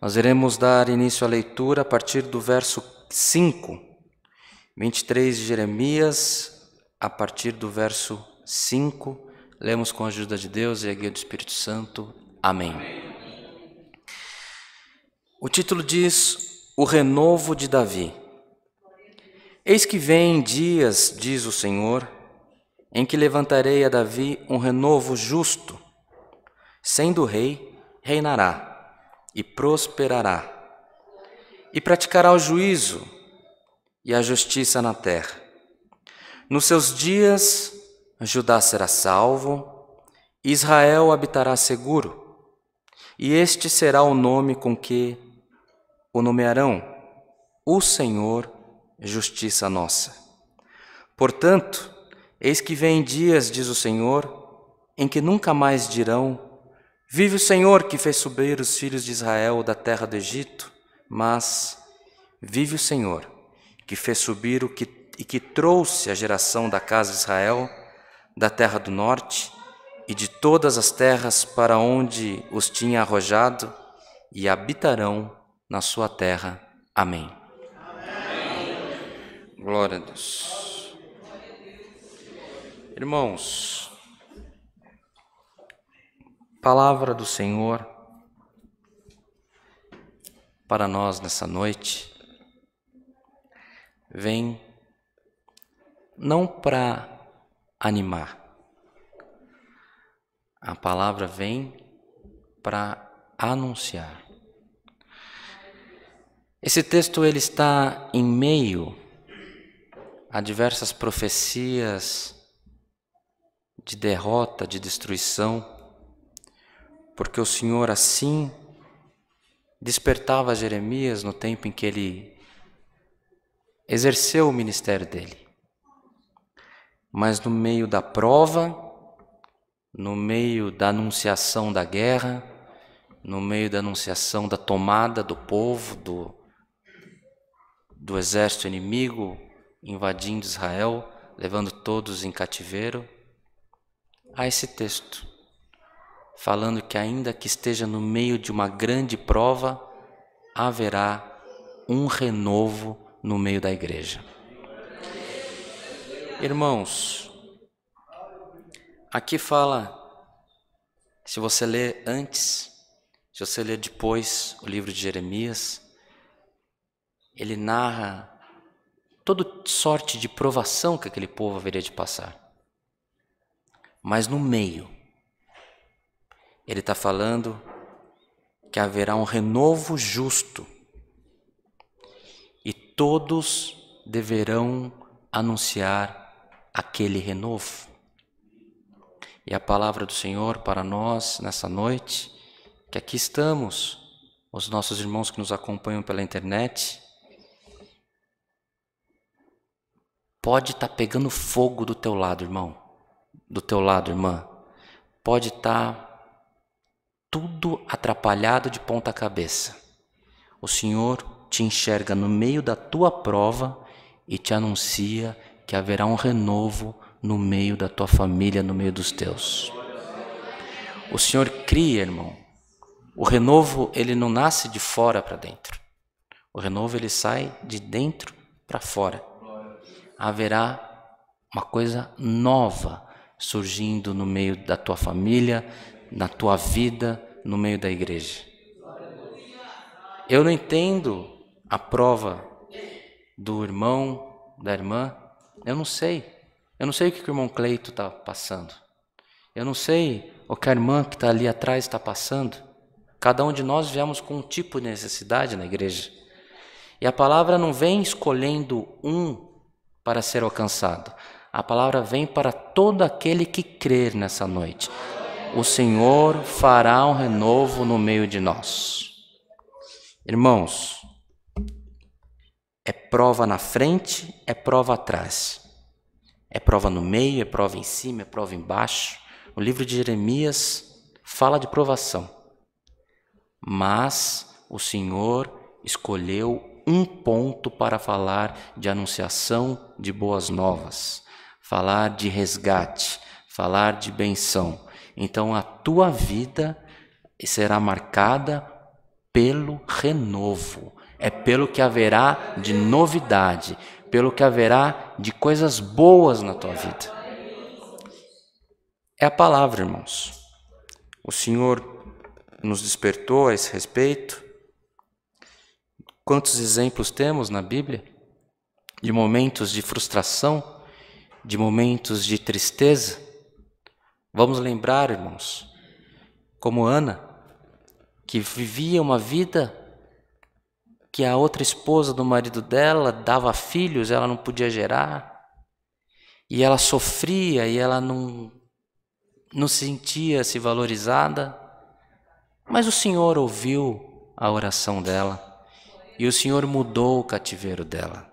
Nós iremos dar início à leitura a partir do verso 5, 23 de Jeremias, a partir do verso 5. Lemos com a ajuda de Deus e a guia do Espírito Santo. Amém. O título diz: O renovo de Davi. Eis que vem dias, diz o Senhor, em que levantarei a Davi um renovo justo. Sendo rei, reinará e prosperará, e praticará o juízo e a justiça na terra. Nos seus dias, Judá será salvo, Israel habitará seguro, e este será o nome com que o nomearão: O Senhor, justiça nossa. Portanto, eis que vem dias, diz o Senhor, em que nunca mais dirão: Vive o Senhor que fez subir os filhos de Israel da terra do Egito, mas vive o Senhor que fez subir o que, e que trouxe a geração da casa de Israel da terra do norte e de todas as terras para onde os tinha arrojado e habitarão na sua terra. Amém. Amém. Glória a Deus. Irmãos, Palavra do Senhor para nós nessa noite vem não para animar, a palavra vem para anunciar. Esse texto ele está em meio a diversas profecias de derrota, de destruição porque o Senhor assim despertava Jeremias no tempo em que ele exerceu o ministério dele. Mas no meio da prova, no meio da anunciação da guerra, no meio da anunciação da tomada do povo, do, do exército inimigo invadindo Israel, levando todos em cativeiro, há esse texto falando que, ainda que esteja no meio de uma grande prova, haverá um renovo no meio da igreja. Irmãos, aqui fala, se você ler antes, se você ler depois o livro de Jeremias, ele narra toda sorte de provação que aquele povo haveria de passar. Mas no meio, ele está falando que haverá um renovo justo e todos deverão anunciar aquele renovo. E a palavra do Senhor para nós nessa noite, que aqui estamos, os nossos irmãos que nos acompanham pela internet, pode estar tá pegando fogo do teu lado, irmão, do teu lado, irmã. Pode estar tá tudo atrapalhado de ponta cabeça. O Senhor te enxerga no meio da tua prova e te anuncia que haverá um renovo no meio da tua família, no meio dos teus. O Senhor cria, irmão. O renovo, ele não nasce de fora para dentro. O renovo, ele sai de dentro para fora. Haverá uma coisa nova surgindo no meio da tua família, na tua vida, no meio da igreja. Eu não entendo a prova do irmão, da irmã, eu não sei. Eu não sei o que o irmão Cleito está passando. Eu não sei o que a irmã que está ali atrás está passando. Cada um de nós viemos com um tipo de necessidade na igreja. E a palavra não vem escolhendo um para ser alcançado. A palavra vem para todo aquele que crer nessa noite o Senhor fará um renovo no meio de nós. Irmãos, é prova na frente, é prova atrás. É prova no meio, é prova em cima, é prova embaixo. O livro de Jeremias fala de provação. Mas o Senhor escolheu um ponto para falar de anunciação de boas novas, falar de resgate, falar de benção. Então a tua vida será marcada pelo renovo, é pelo que haverá de novidade, pelo que haverá de coisas boas na tua vida. É a palavra, irmãos. O Senhor nos despertou a esse respeito. Quantos exemplos temos na Bíblia de momentos de frustração, de momentos de tristeza? Vamos lembrar, irmãos, como Ana, que vivia uma vida que a outra esposa do marido dela dava filhos, ela não podia gerar, e ela sofria e ela não, não sentia-se valorizada, mas o Senhor ouviu a oração dela e o Senhor mudou o cativeiro dela.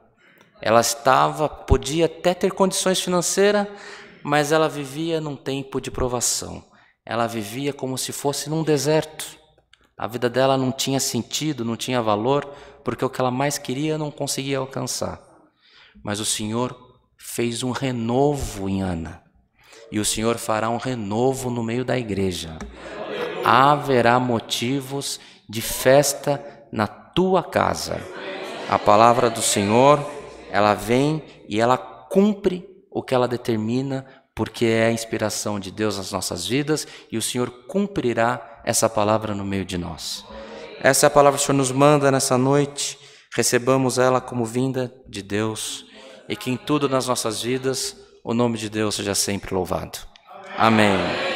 Ela estava, podia até ter condições financeiras, mas ela vivia num tempo de provação. Ela vivia como se fosse num deserto. A vida dela não tinha sentido, não tinha valor, porque o que ela mais queria não conseguia alcançar. Mas o Senhor fez um renovo em Ana. E o Senhor fará um renovo no meio da igreja. Haverá motivos de festa na tua casa. A palavra do Senhor, ela vem e ela cumpre o que ela determina, porque é a inspiração de Deus nas nossas vidas e o Senhor cumprirá essa palavra no meio de nós. Essa é a palavra que o Senhor nos manda nessa noite. Recebamos ela como vinda de Deus e que em tudo nas nossas vidas o nome de Deus seja sempre louvado. Amém.